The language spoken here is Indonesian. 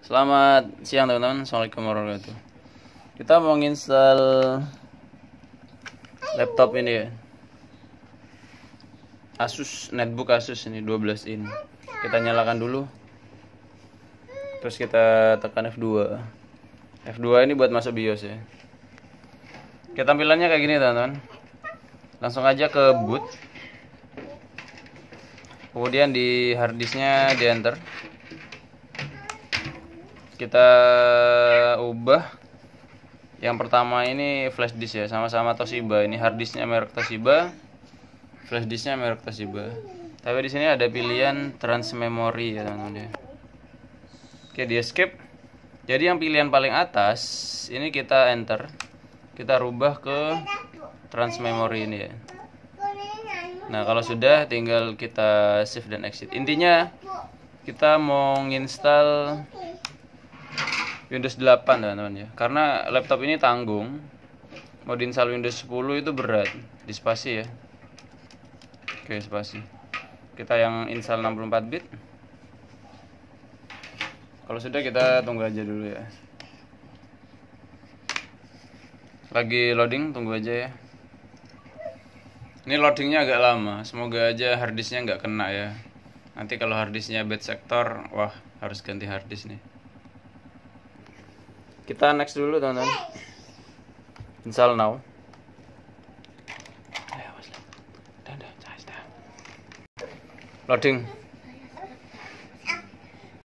Selamat siang teman-teman. Assalamualaikum warahmatullahi wabarakatuh. Kita mau install Laptop ini ya. Asus Netbook Asus ini 12 in. Kita nyalakan dulu. Terus kita tekan F2 F2 ini buat masuk BIOS ya. Oke tampilannya kayak gini teman-teman. Langsung aja ke boot. Kemudian di harddisknya di enter kita ubah. Yang pertama ini flash disk ya sama-sama Toshiba. Ini hard disknya merek Toshiba. Flash disknya merek Toshiba. Tapi di sini ada pilihan trans memory ya teman-teman ya. Oke di escape. Jadi yang pilihan paling atas ini kita enter. Kita rubah ke trans memory ini ya. Nah kalau sudah tinggal kita save dan exit. Intinya kita mau nginstal Windows 8 teman-teman ya. Karena laptop ini tanggung. Mau diinstal Windows 10 itu berat. Di spasi ya. Oke spasi kita yang install 64 bit. Kalau sudah kita tunggu aja dulu ya. Lagi loading tunggu aja ya. Ini loadingnya agak lama. Semoga aja harddisknya nggak kena ya. Nanti kalau harddisknya bad sector wah harus ganti harddisk nih kita next dulu teman-teman. Install now. Loading